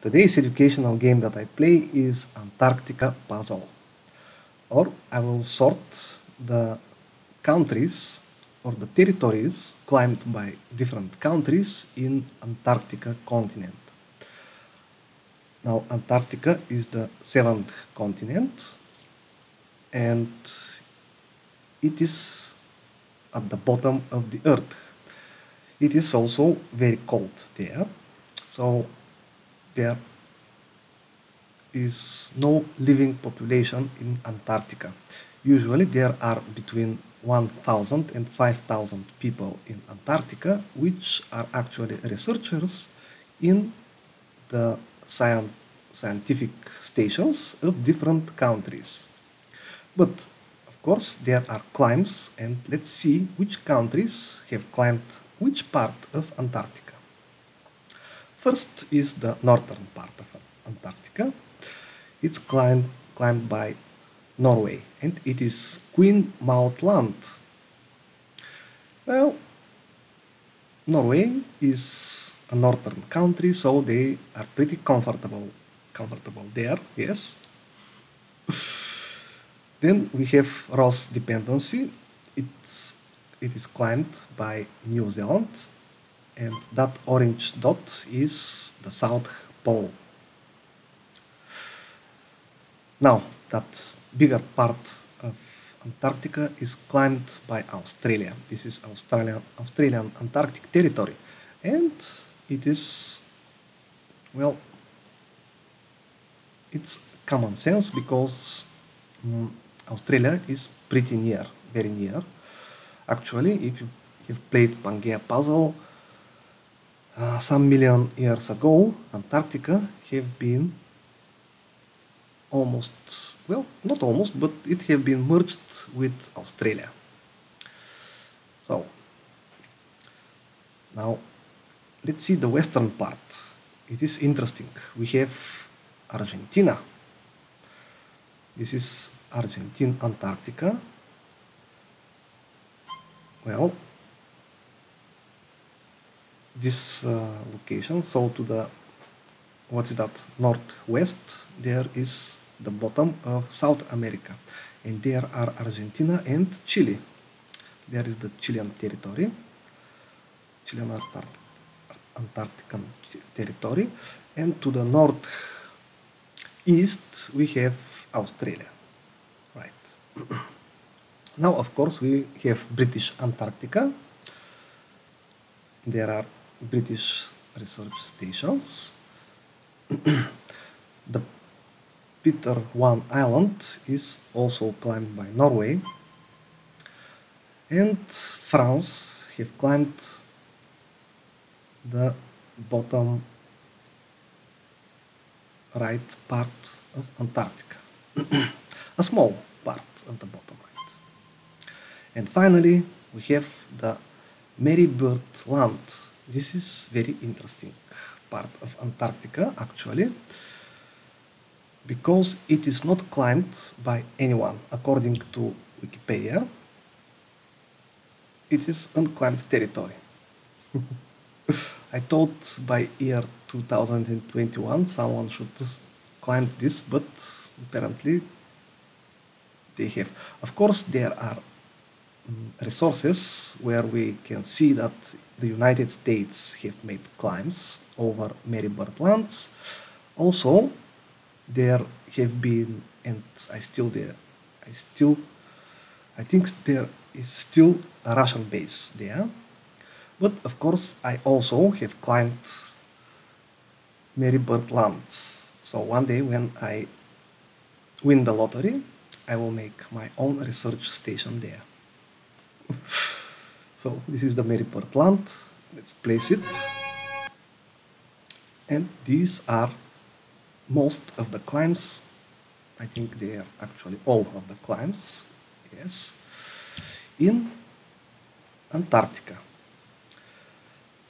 Today's educational game that I play is Antarctica Puzzle. Or I will sort the countries or the territories claimed by different countries in Antarctica continent. Now Antarctica is the seventh continent and it is at the bottom of the earth. It is also very cold there. So there is no living population in Antarctica. Usually there are between 1,000 and 5,000 people in Antarctica, which are actually researchers in the scientific stations of different countries. But of course there are climbs and let's see which countries have climbed which part of Antarctica. First is the northern part of Antarctica. It's climbed, climbed by Norway and it is Queen Maud Land. Well, Norway is a northern country, so they are pretty comfortable comfortable there, yes. then we have Ross Dependency. It's, it is climbed by New Zealand and that orange dot is the South Pole. Now, that bigger part of Antarctica is climbed by Australia. This is Australian, Australian Antarctic territory. And it is, well, it's common sense because um, Australia is pretty near, very near. Actually, if you have played Pangea Puzzle, uh, some million years ago, Antarctica have been almost, well, not almost, but it have been merged with Australia. So, now let's see the western part. It is interesting. We have Argentina. This is Argentine Antarctica. Well, this uh, location. So to the what's that? Northwest there is the bottom of South America. And there are Argentina and Chile. There is the Chilean territory. Chilean Antarctic, territory. And to the north east we have Australia. Right. Now of course we have British Antarctica. There are British research stations. the Peter One Island is also climbed by Norway. And France have climbed the bottom right part of Antarctica. a small part of the bottom right. And finally, we have the Marie Byrd Land this is very interesting part of Antarctica actually because it is not climbed by anyone according to Wikipedia. It is unclimbed territory. I thought by year 2021 someone should climb this but apparently they have. Of course there are resources where we can see that the United States have made climbs over Marie Byrd lands. Also, there have been, and I still there, I still, I think there is still a Russian base there. But of course, I also have climbed Marie Byrd lands. So one day when I win the lottery, I will make my own research station there. so this is the Marie Byrd land. Let's place it. And these are most of the climbs. I think they are actually all of the climbs. Yes. In Antarctica.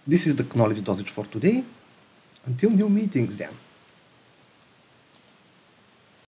This is the knowledge dosage for today. Until new meetings then.